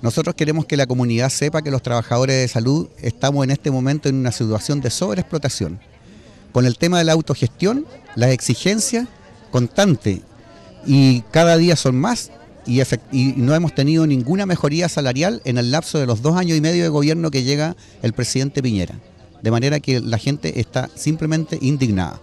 Nosotros queremos que la comunidad sepa que los trabajadores de salud estamos en este momento en una situación de sobreexplotación. Con el tema de la autogestión, las exigencias constantes y cada día son más y, no hemos tenido ninguna mejoría salarial en el lapso de los dos años y medio de gobierno que llega el presidente Piñera. De manera que la gente está simplemente indignada.